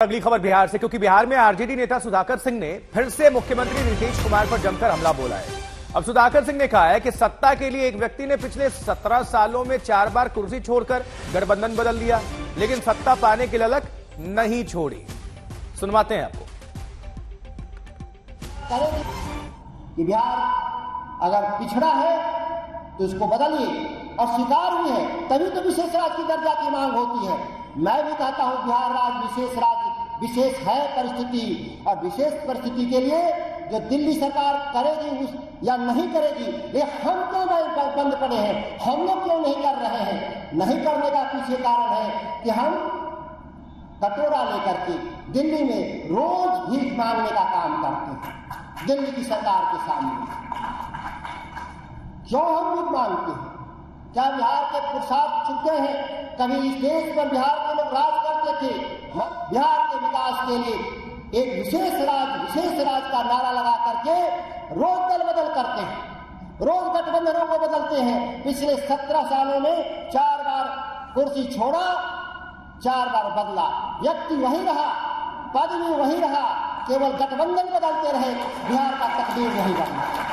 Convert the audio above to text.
अगली खबर बिहार से, क्योंकि बिहार में आरजेडी नेता सुधाकर सिंह ने फिर से मुख्यमंत्री नीतीश कुमार पर जमकर हमला बोला है। अब सुधाकर सिंह ने कहा है कि सत्ता के लिए एक व्यक्ति ने पिछले सत्रह सालों में चार बार कुर्सी छोड़कर गठबंधन बदल लिया लेकिन सत्ता पाने की ललक नहीं छोड़ी। सुनवाते हैं आपको। बिहार अगर पिछड़ा है तो इसको बदलिए और स्वीकार भी है, तभी तो विशेष राज्य की दर्जा की मांग होती है। मैं भी कहता हूँ, बिहार राज्य विशेष राज्य विशेष है परिस्थिति और विशेष परिस्थिति के लिए जो दिल्ली सरकार करेगी उस या नहीं करेगी, ये हम क्यों नहीं बंद पड़े हैं? हम लोग क्यों नहीं कर रहे हैं? नहीं करने का पीछे कारण है कि हम कटोरा लेकर के दिल्ली में रोज भीख मांगने का काम करते हैं, दिल्ली की सरकार के सामने। क्यों हम भीख मांगते हैं? क्या बिहार के पुरुषार्थ चुके हैं? कभी इस देश पर बिहार के लोग राज करते थे? बिहार विकास के लिए एक विशेष राज विशेष राज का नारा लगा करके रोज दल बदल करते हैं। रोज गठबंधनों को बदलते हैं। पिछले सत्रह सालों में चार बार कुर्सी छोड़ा, चार बार बदला। व्यक्ति वही रहा, पद भी वही रहा, केवल गठबंधन बदलते रहे, बिहार का तकदीर नहीं बदला